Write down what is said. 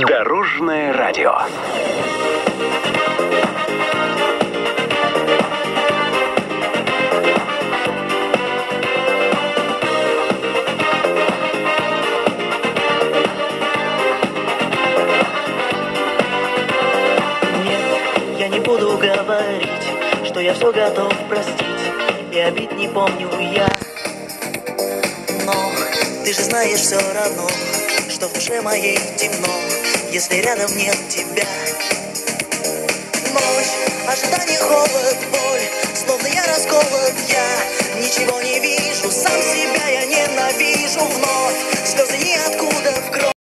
Дорожное радио. Я все готов простить, и обид не помню я. Но ты же знаешь все равно, что в душе моей темно, если рядом нет тебя. Ночь, ожидание, холод, боль,